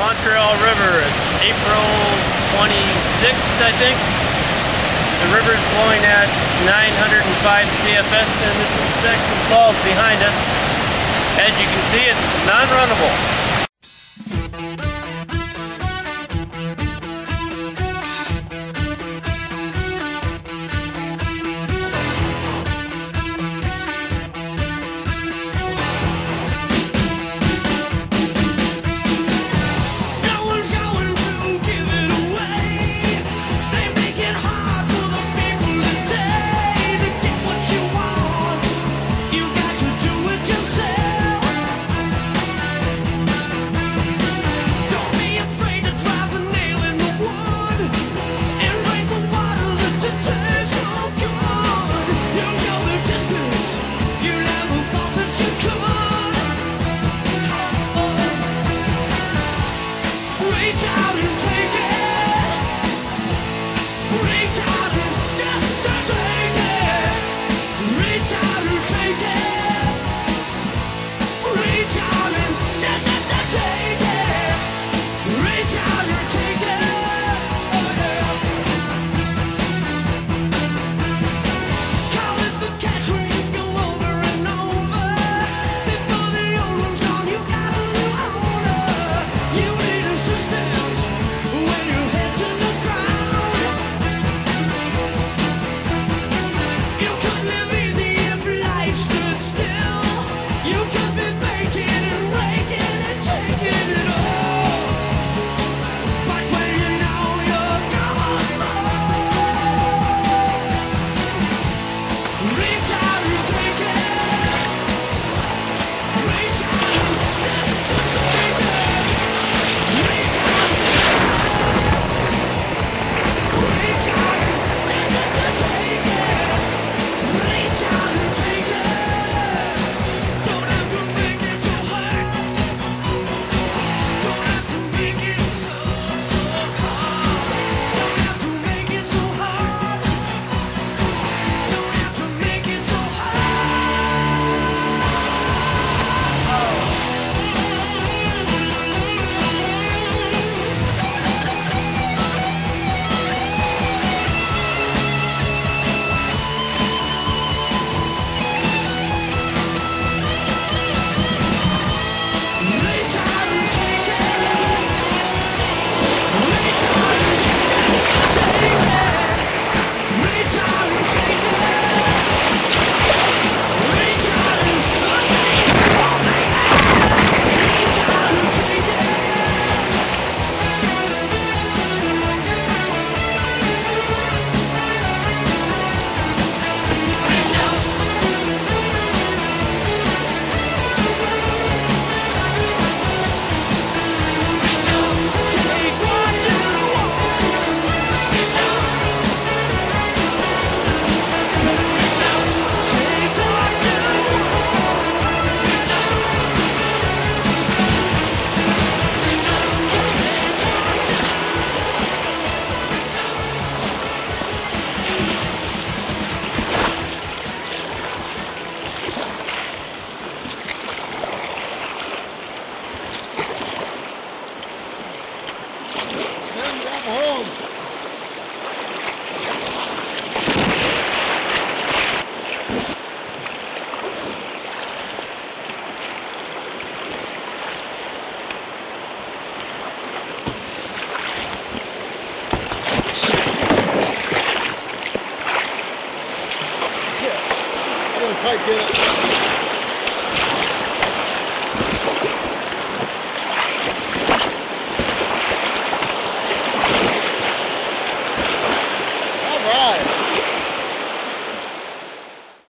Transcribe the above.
Montreal River. It's April 26th, I think. The river is flowing at 905 CFS and this Saxon Falls behind us. As you can see, it's non-runnable. and piped in it.